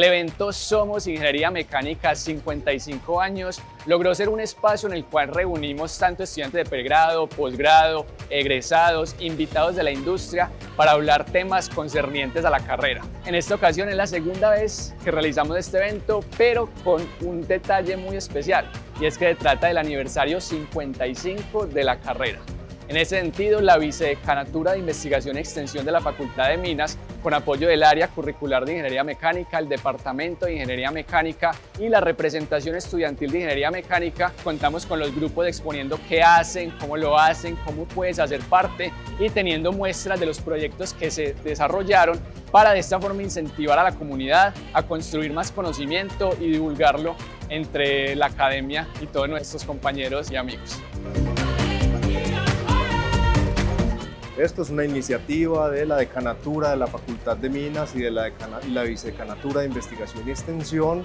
El evento Somos Ingeniería Mecánica 55 años logró ser un espacio en el cual reunimos tanto estudiantes de pregrado, posgrado, egresados, invitados de la industria para hablar temas concernientes a la carrera. En esta ocasión es la segunda vez que realizamos este evento, pero con un detalle muy especial, y es que se trata del aniversario 55 de la carrera. En ese sentido, la Vicedecanatura de Investigación y Extensión de la Facultad de Minas, con apoyo del Área Curricular de Ingeniería Mecánica, el Departamento de Ingeniería Mecánica y la representación estudiantil de Ingeniería Mecánica, contamos con los grupos exponiendo qué hacen, cómo lo hacen, cómo puedes hacer parte y teniendo muestras de los proyectos que se desarrollaron para de esta forma incentivar a la comunidad a construir más conocimiento y divulgarlo entre la academia y todos nuestros compañeros y amigos. Esto es una iniciativa de la Decanatura de la Facultad de Minas y de la, y la Vicecanatura de Investigación y Extensión,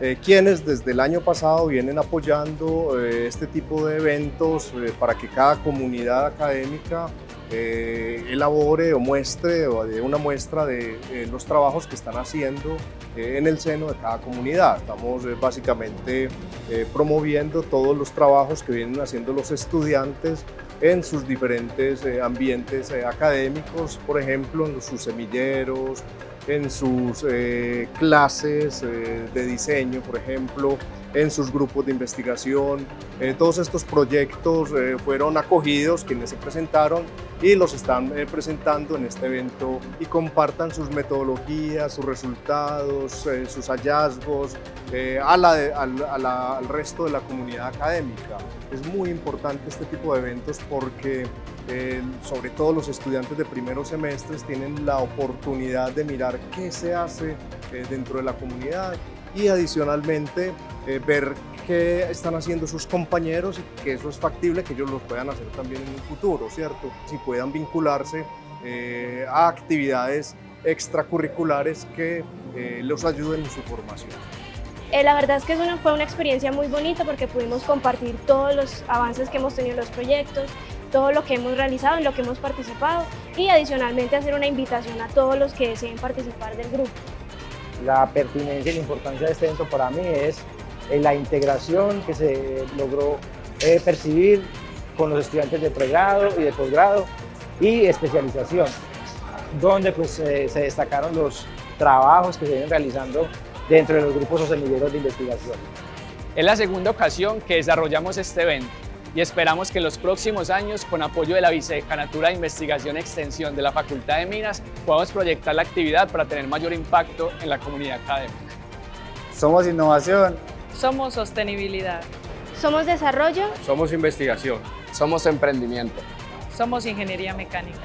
eh, quienes desde el año pasado vienen apoyando eh, este tipo de eventos eh, para que cada comunidad académica elabore o muestre o dé una muestra de los trabajos que están haciendo en el seno de cada comunidad. Estamos básicamente promoviendo todos los trabajos que vienen haciendo los estudiantes en sus diferentes eh, ambientes eh, académicos, por ejemplo, en sus semilleros, en sus eh, clases de diseño, por ejemplo, en sus grupos de investigación. todos estos proyectos fueron acogidos, quienes se presentaron y los están presentando en este evento y compartan sus metodologías, sus resultados, sus hallazgos al resto de la comunidad académica. Es muy importante este tipo de eventos porque sobre todo los estudiantes de primeros semestres tienen la oportunidad de mirar qué se hace eh, dentro de la comunidad y adicionalmente eh, ver qué están haciendo sus compañeros y que eso es factible que ellos lo puedan hacer también en un futuro, ¿cierto? Si puedan vincularse eh, a actividades extracurriculares que los ayuden en su formación. Eh, la verdad es que eso fue una experiencia muy bonita porque pudimos compartir todos los avances que hemos tenido en los proyectos, todo lo que hemos realizado, en lo que hemos participado y adicionalmente hacer una invitación a todos los que deseen participar del grupo. La pertinencia y la importancia de este evento para mí es eh, la integración que se logró eh, percibir con los estudiantes de pregrado y de posgrado y especialización, donde pues, se destacaron los trabajos que se vienen realizando dentro de los grupos o semilleros de investigación. Es la segunda ocasión que desarrollamos este evento y esperamos que en los próximos años, con apoyo de la Vicecanatura de Investigación y Extensión de la Facultad de Minas, podamos proyectar la actividad para tener mayor impacto en la comunidad académica. Somos innovación. Somos sostenibilidad. Somos desarrollo. Somos investigación. Somos emprendimiento. Somos ingeniería mecánica.